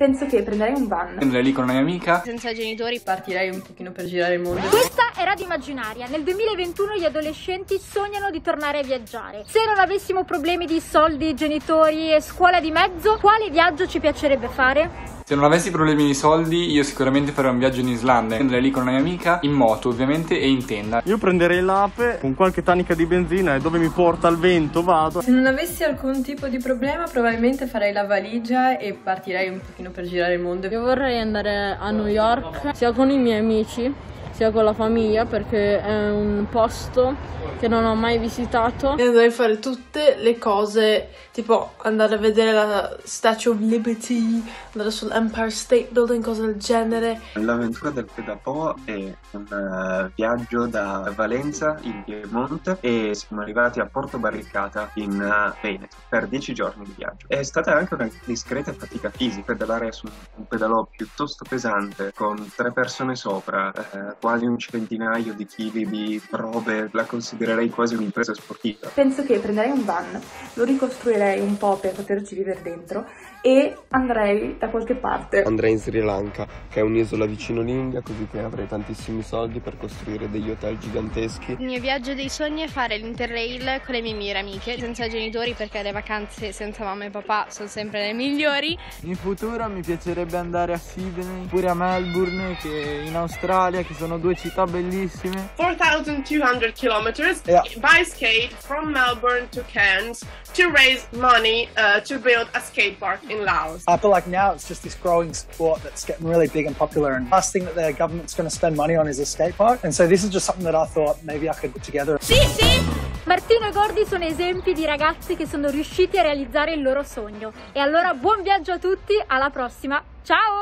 Penso che prenderei un van. Andrei lì con una mia amica. Senza genitori partirei un pochino per girare il mondo. Questa è Radio Immaginaria. Nel 2021 gli adolescenti sognano di tornare a viaggiare. Se non avessimo problemi di soldi, genitori e scuola di mezzo, quale viaggio ci piacerebbe fare? Se non avessi problemi di soldi, io sicuramente farei un viaggio in Islanda. Andrei lì con una mia amica, in moto ovviamente e in tenda. Io prenderei l'ape con qualche tanica di benzina e dove mi porta il vento vado. Se non avessi alcun tipo di problema, probabilmente farei la valigia e partirei un pochino per girare il mondo. Io vorrei andare a New York sia con i miei amici sia con la famiglia perché è un posto che non ho mai visitato. E andrei a fare tutte le cose, tipo andare a vedere la Statue of Liberty, andare sull'Empire State Building, cose del genere. L'avventura del Pedapò è un uh, viaggio da Valenza in Piemonte e siamo arrivati a Porto Barricata in uh, Veneto per dieci giorni di viaggio. È stata anche una discreta fatica fisica pedalare su un pedalò piuttosto pesante con tre persone sopra, uh, quasi un centinaio di chili di robe, la considererei quasi un'impresa sportiva. Penso che prenderei un van, lo ricostruirei un po' per poterci vivere dentro e andrei da qualche parte. Andrei in Sri Lanka, che è un'isola vicino l'India, così che avrei tantissimi soldi per costruire degli hotel giganteschi. Il mio viaggio dei sogni è fare l'Interrail con le mie migliori amiche, senza genitori perché le vacanze senza mamma e papà sono sempre le migliori. In futuro mi piacerebbe andare a Sydney, pure a Melbourne, che in Australia, che sono due città bellissime. 4,200 kilometers yeah. by skate from Melbourne to Cairns to raise money uh, to build a skate park in Laos. I feel like now it's just this growing sport that's getting really big and popular. And last thing that the government's going to spend money on is a skate park. And so this is just something that I thought maybe I could put together. Sì, sì! Martino e Gordi sono esempi di ragazzi che sono riusciti a realizzare il loro sogno. E allora buon viaggio a tutti, alla prossima, ciao!